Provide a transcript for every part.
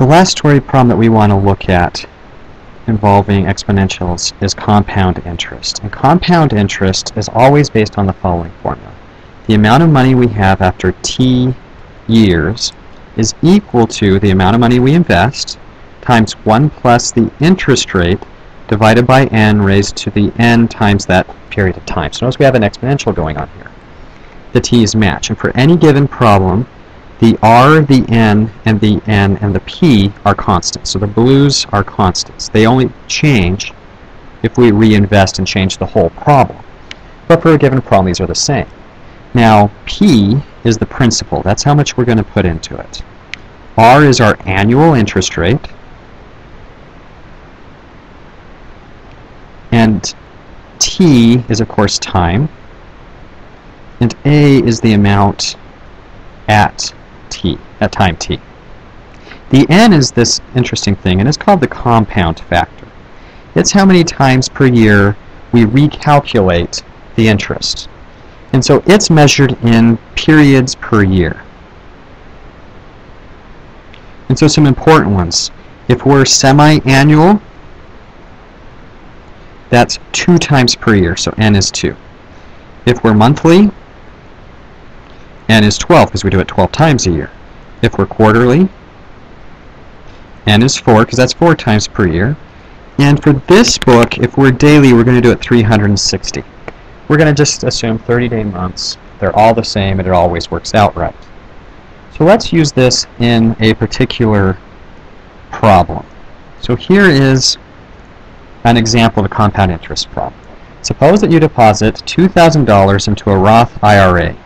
The last story problem that we want to look at involving exponentials is compound interest. And compound interest is always based on the following formula. The amount of money we have after t years is equal to the amount of money we invest times 1 plus the interest rate divided by n raised to the n times that period of time. So notice we have an exponential going on here. The t's match. And for any given problem, the r, the n, and the n, and the p are constants. So the blues are constants. They only change if we reinvest and change the whole problem. But for a given problem, these are the same. Now, p is the principal. That's how much we're going to put into it. r is our annual interest rate. And t is, of course, time. And a is the amount at at time t. The n is this interesting thing, and it's called the compound factor. It's how many times per year we recalculate the interest. And so it's measured in periods per year. And so some important ones. If we're semi-annual, that's two times per year, so n is 2. If we're monthly, n is 12 because we do it 12 times a year. If we're quarterly, n is 4 because that's 4 times per year. And for this book, if we're daily, we're going to do it 360. We're going to just assume 30-day months. They're all the same and it always works out right. So let's use this in a particular problem. So here is an example of a compound interest problem. Suppose that you deposit $2,000 into a Roth IRA.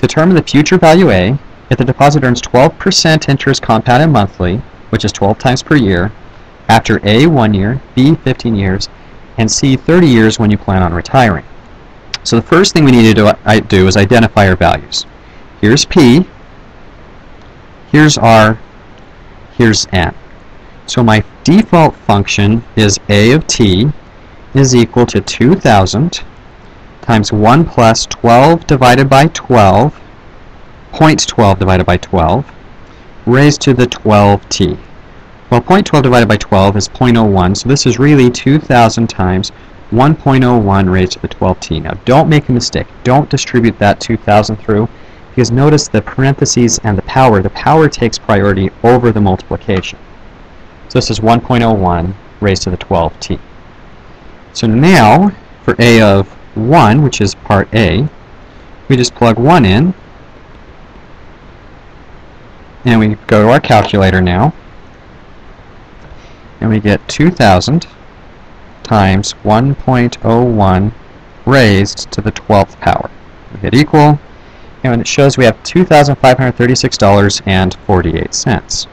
Determine the future value A if the deposit earns 12% interest compounded monthly, which is 12 times per year, after A, 1 year, B, 15 years, and C, 30 years when you plan on retiring. So the first thing we need to do, do is identify our values. Here's P, here's R, here's N. So my default function is A of T is equal to 2,000 times 1 plus 12 divided by 12, 0.12 divided by 12, raised to the 12t. Well, 0.12 divided by 12 is 0.01, so this is really 2,000 times 1.01 raised to the 12t. Now, don't make a mistake. Don't distribute that 2,000 through, because notice the parentheses and the power. The power takes priority over the multiplication. So this is 1.01 raised to the 12t. So now, for a of 1, which is part A, we just plug 1 in, and we go to our calculator now, and we get 2,000 times 1.01 raised to the 12th power. We hit equal, and it shows we have $2,536.48.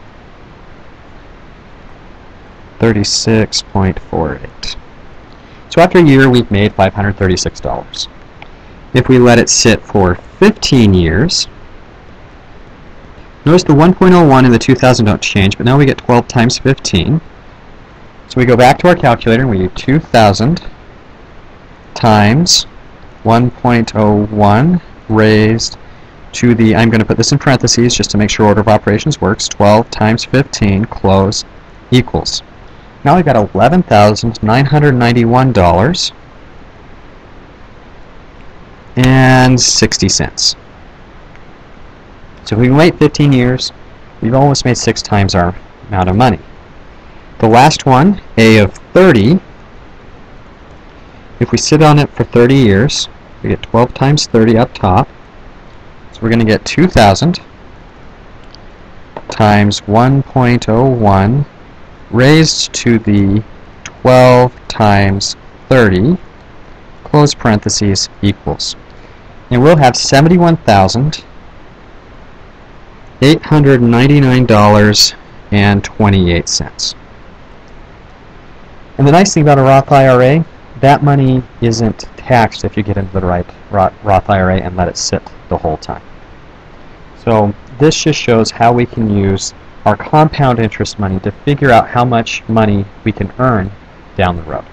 36.48. So after a year, we've made $536. If we let it sit for 15 years, notice the 1.01 and the 2000 don't change, but now we get 12 times 15. So we go back to our calculator and we do 2000 times 1.01 raised to the, I'm going to put this in parentheses just to make sure order of operations works, 12 times 15, close, equals. Now we've got $11,991 and 60 cents. So if we wait 15 years, we've almost made six times our amount of money. The last one, A of 30, if we sit on it for 30 years, we get 12 times 30 up top. So we're going to get 2,000 times 1.01 raised to the 12 times 30, close parentheses, equals. And we'll have $71,899.28. And the nice thing about a Roth IRA, that money isn't taxed if you get into the right Roth IRA and let it sit the whole time. So this just shows how we can use our compound interest money to figure out how much money we can earn down the road.